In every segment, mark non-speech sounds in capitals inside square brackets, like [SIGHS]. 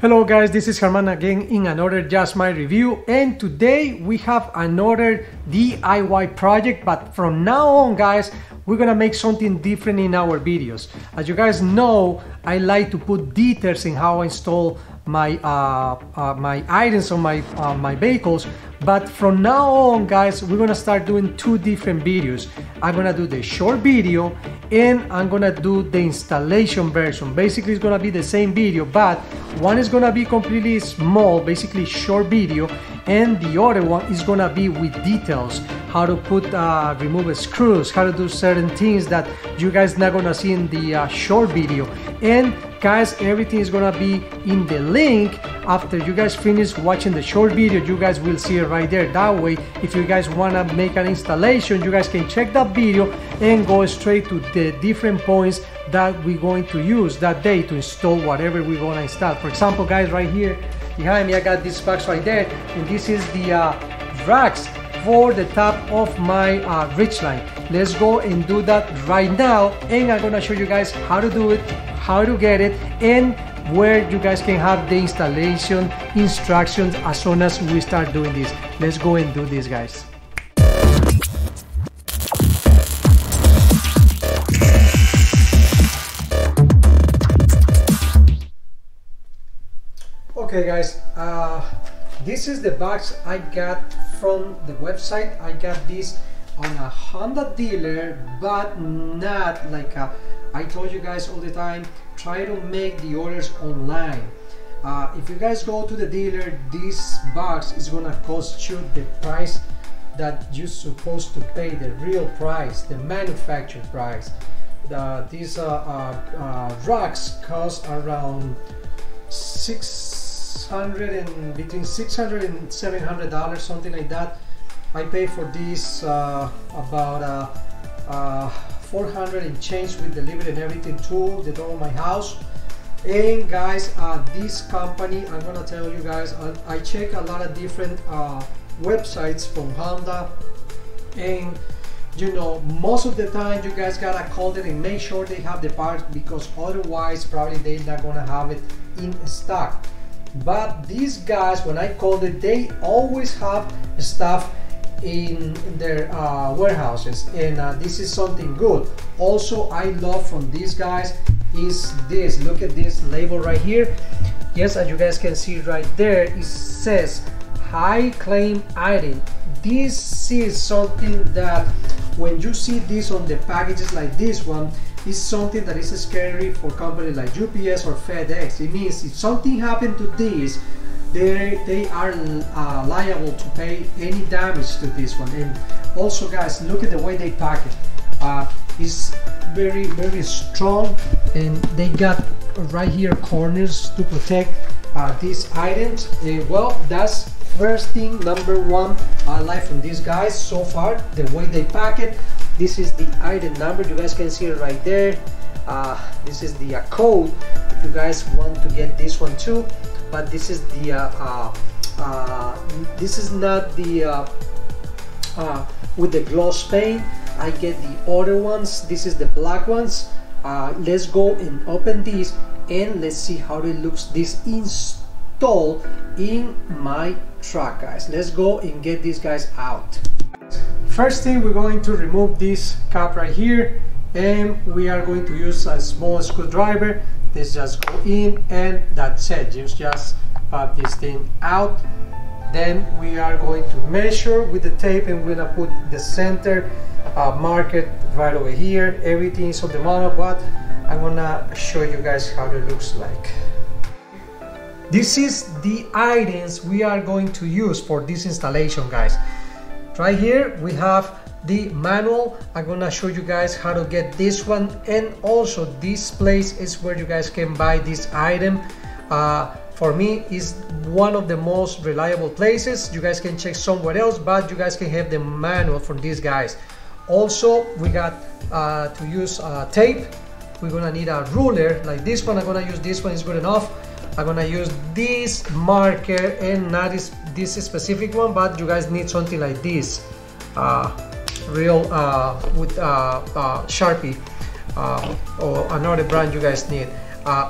Hello guys, this is Herman again in another Just My Review and today we have another DIY project but from now on guys we're gonna make something different in our videos. As you guys know, I like to put details in how I install my uh, uh, my items on my uh, my vehicles but from now on guys we're gonna start doing two different videos. I'm gonna do the short video and i'm gonna do the installation version. Basically it's gonna be the same video but one is gonna be completely small basically short video and the other one is gonna be with details. How to put uh, remove screws how to do certain things that you guys not gonna see in the uh, short video. And guys everything is gonna be in the link. After you guys finish watching the short video you guys will see it right there. That way if you guys want to make an installation you guys can check that video and go straight to the different points that we're going to use that day to install whatever we're going to install. For example guys right here behind me I got this box right there and this is the uh, racks for the top of my uh, Ridgeline let's go and do that right now and I'm gonna show you guys how to do it how to get it and where you guys can have the installation instructions as soon as we start doing this. Let's go and do this guys. Okay guys, uh, this is the box I got from the website. I got this on a Honda dealer, but not like a I told you guys all the time, try to make the orders online. Uh, if you guys go to the dealer, this box is gonna cost you the price that you're supposed to pay, the real price, the manufacturer price. The, these uh, uh, uh cost around 600 and between 600 and 700 dollars, something like that. I pay for this uh, about uh, 400 and change with delivery and everything to the door of my house. And guys uh, this company I'm gonna tell you guys I, I check a lot of different uh, websites from Honda. And you know most of the time you guys gotta call them and make sure they have the parts because otherwise probably they're not gonna have it in stock but these guys when I called it they always have stuff in their uh, warehouses. And uh, this is something good. Also I love from these guys is this. Look at this label right here. Yes as you guys can see right there it says high claim item. This is something that when you see this on the packages like this one is something that is scary for companies like UPS or FedEx. It means if something happened to this they, they are uh, liable to pay any damage to this one. And also guys look at the way they pack it uh, it's very very strong and they got right here corners to protect uh, these items. Well that's first thing number one I like from these guys so far the way they pack it this is the item number. You guys can see it right there. Uh, this is the uh, code if you guys want to get this one too. But this is the uh, uh, uh, this is not the with the gloss paint. I get the other ones. This is the black ones. Let's go and open these and let's see how it looks this installed in my truck guys. Let's go and get these guys out first thing we're going to remove this cap right here and we are going to use a small screwdriver. This just go in and that's it. Just just pop this thing out. Then we are going to measure with the tape and we're gonna put the center uh, market right over here. Everything is on the model but I'm gonna show you guys how it looks like. This is the items we are going to use for this installation guys right here we have the manual. I'm gonna show you guys how to get this one and also this place is where you guys can buy this item. Uh, for me is one of the most reliable places. You guys can check somewhere else but you guys can have the manual from these guys. Also we got uh, to use uh, tape. We're gonna need a ruler like this one. I'm gonna use this one. Is good enough i'm gonna use this marker and not this this specific one but you guys need something like this uh, real uh, with uh, uh, Sharpie uh, or another brand you guys need.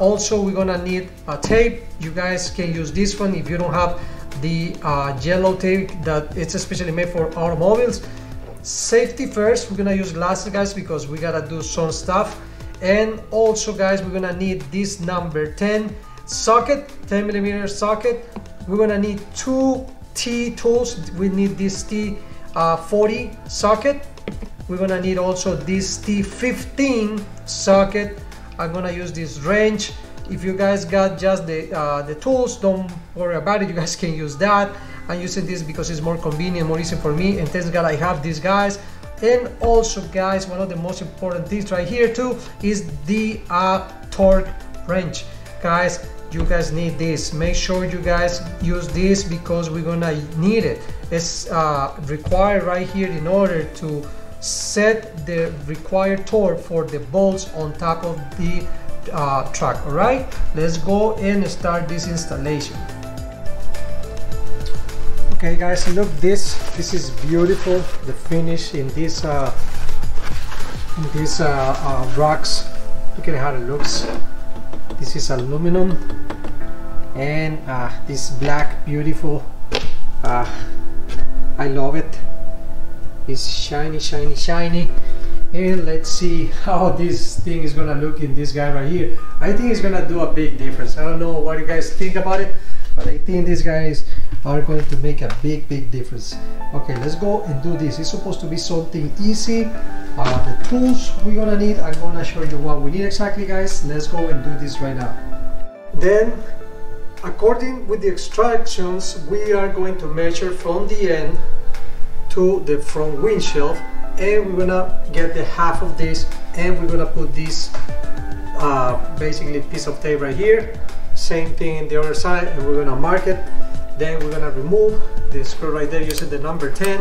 also we're gonna need a tape. You guys can use this one if you don't have the yellow tape that it's especially made for automobiles. Safety first we're gonna use glasses guys because we gotta do some stuff. And also guys we're gonna need this number 10 socket 10 millimeter socket. We're gonna need two T tools we need this T40 uh, socket. We're gonna need also this T15 socket. I'm gonna use this wrench. If you guys got just the uh, the tools don't worry about it. You guys can use that. I'm using this because it's more convenient more easy for me. And thanks God I have these guys. And also guys one of the most important things right here too is the uh, torque wrench. Guys you guys need this. Make sure you guys use this because we're gonna need it. It's uh, required right here in order to set the required torque for the bolts on top of the uh, truck all right let's go and start this installation. Okay guys look this this is beautiful the finish in this uh, in these uh, uh, rocks. Look at how it looks this is aluminum and uh, this black beautiful uh, I love it. It's shiny shiny shiny. And let's see [LAUGHS] how this thing is gonna look in this guy right here. I think it's gonna do a big difference. I don't know what you guys think about it but I think these guys are going to make a big big difference. Okay let's go and do this. It's supposed to be something easy. Uh, the tools we're gonna need I'm gonna show you what we need exactly guys. Let's go and do this right now. Then according with the extractions we are going to measure from the end to the front windshield and we're gonna get the half of this and we're gonna put this uh, basically piece of tape right here same thing in the other side and we're gonna mark it. Then we're gonna remove the screw right there using the number 10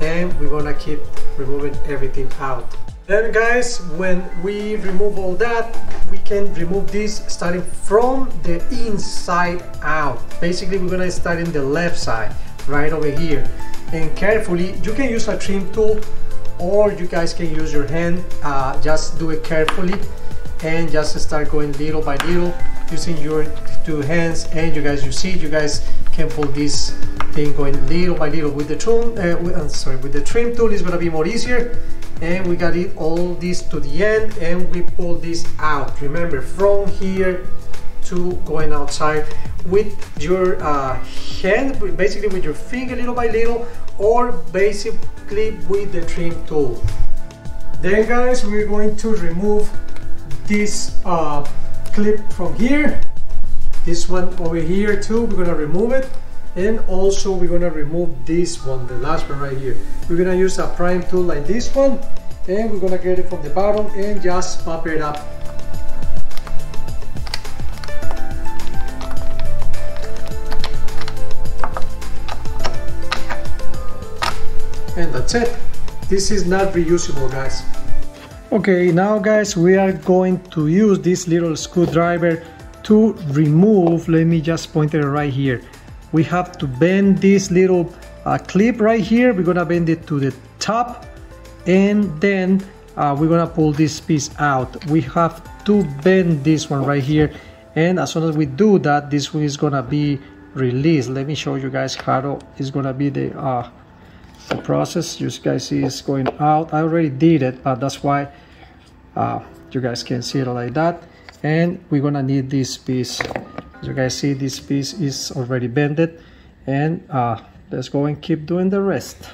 and we're gonna keep removing everything out. Then guys when we remove all that we can remove this starting from the inside out. Basically we're gonna start in the left side right over here. And carefully you can use a trim tool or you guys can use your hand uh, just do it carefully and just start going little by little using your two hands and you guys you see you guys can pull this thing going little by little. With the trim uh, with, I'm sorry with the trim tool is gonna be more easier. And we got it all this to the end and we pull this out. Remember from here to going outside with your uh, hand basically with your finger little by little or basically with the trim tool. Then guys we're going to remove this uh, clip from here. This one over here too we're gonna remove it. And also we're gonna remove this one the last one right here. We're gonna use a trim tool like this one and we're gonna get it from the bottom and just pop it up. And that's it. This is not reusable guys okay now guys we are going to use this little screwdriver to remove let me just point it right here. We have to bend this little uh, clip right here. We're gonna bend it to the top. And then uh, we're gonna pull this piece out. We have to bend this one right here. And as soon as we do that this one is gonna be released. Let me show you guys how it's gonna be the uh, the process. You guys see is going out. I already did it but that's why uh, you guys can see it like that. And we're gonna need this piece. As you guys see this piece is already bended. And uh, let's go and keep doing the rest.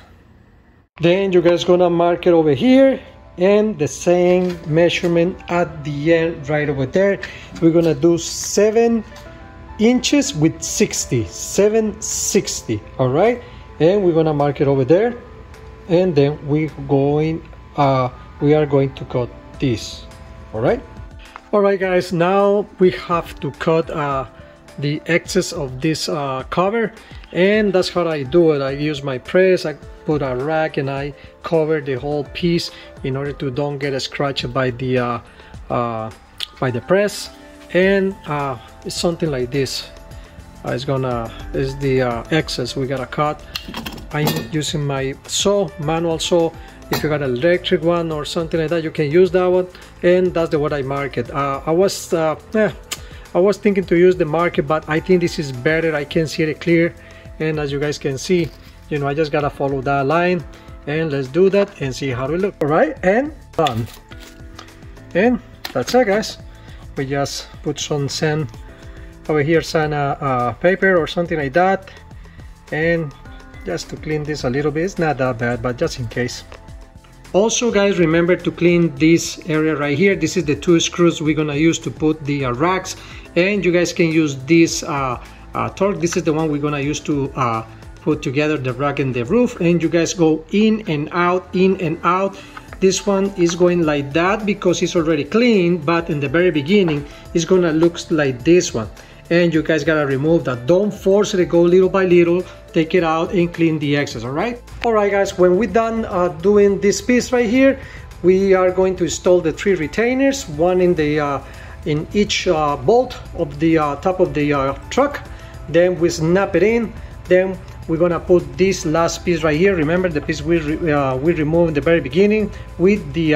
Then you guys gonna mark it over here. And the same measurement at the end right over there. We're gonna do seven inches with 60 760 all right? And we're gonna mark it over there. And then we're going uh we are going to cut this. All right? Alright guys, now we have to cut uh, the excess of this uh, cover and that's how I do it. I use my press, I put a rack and I cover the whole piece in order to don't get scratched by the uh, uh, by the press. And uh, it's something like this. Uh, it's gonna is the uh, excess. We gotta cut. I'm using my saw manual saw if you got an electric one or something like that you can use that one and that's the what I market. Uh, I was uh, eh, I was thinking to use the market but I think this is better. I can see it clear and as you guys can see you know I just gotta follow that line and let's do that and see how it look. All right and done. And that's it guys. We just put some sand over here sand uh, uh, paper or something like that and just to clean this a little bit. It's not that bad but just in case also guys remember to clean this area right here. This is the two screws we're gonna use to put the uh, racks. And you guys can use this uh, uh, torque. This is the one we're gonna use to uh, put together the rack and the roof. And you guys go in and out in and out. This one is going like that because it's already clean but in the very beginning it's gonna look like this one and you guys gotta remove that. Don't force it. To go little by little. Take it out and clean the excess all right? All right guys. When we're done uh, doing this piece right here we are going to install the three retainers one in the uh, in each uh, bolt of the uh, top of the uh, truck. Then we snap it in. Then we're gonna put this last piece right here. Remember the piece we, re uh, we removed in the very beginning? With the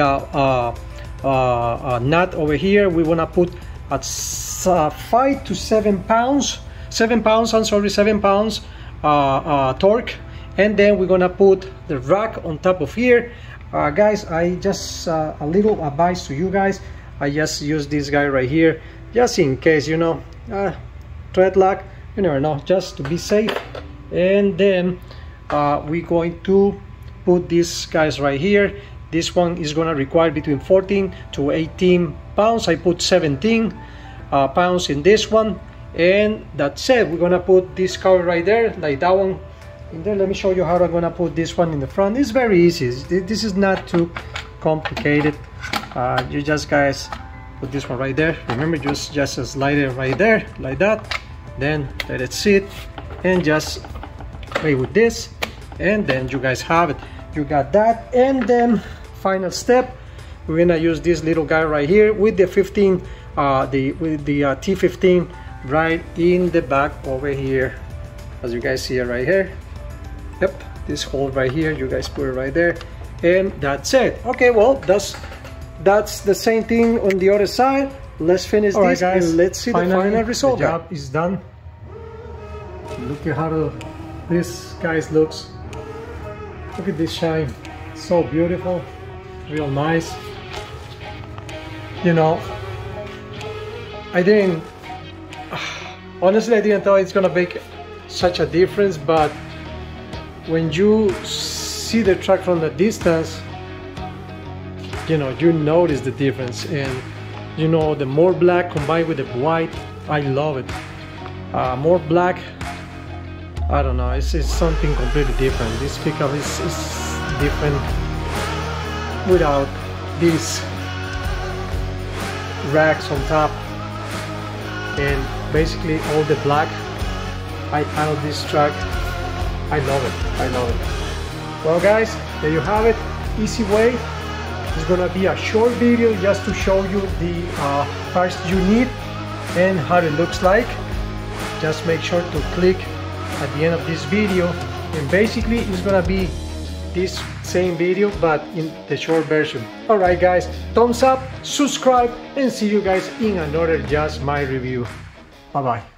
nut over here we wanna put at five to seven pounds seven pounds I'm sorry seven pounds uh, uh, torque. And then we're gonna put the rack on top of here. Uh, guys I just a little advice to you guys. I just use this guy right here just in case you know thread lock you never know just to be safe. And then uh, we're going to put these guys right here. This one is going to require between 14 to 18 pounds I put 17 uh, pounds in this one and that's it. We're gonna put this cover right there like that one in there. Let me show you how I'm gonna put this one in the front. It's very easy. This is not too complicated. Uh, you just guys put this one right there. Remember just just slide it right there like that. Then let it sit and just play with this and then you guys have it. You got that and then final step we're gonna use this little guy right here with the 15 uh, the with the uh, T15 right in the back over here. As you guys see it right here. Yep this hole right here you guys put it right there. And that's it. Okay well that's that's the same thing on the other side. Let's finish All this right, guys. and let's see Finally, the final result. the job is done. Look at how this guys looks. Look at this shine. So beautiful real nice you know I didn't [SIGHS] honestly I didn't thought it's gonna make such a difference but when you see the truck from the distance you know you notice the difference. And you know the more black combined with the white I love it. Uh, more black I don't know it's, it's something completely different. This pickup is, is different without these racks on top. And basically all the black I panel this truck. I love it I love it. Well guys there you have it. Easy way. It's gonna be a short video just to show you the uh, parts you need and how it looks like. Just make sure to click at the end of this video. And basically it's gonna be this same video but in the short version. Alright guys thumbs up subscribe and see you guys in another just my review. Bye bye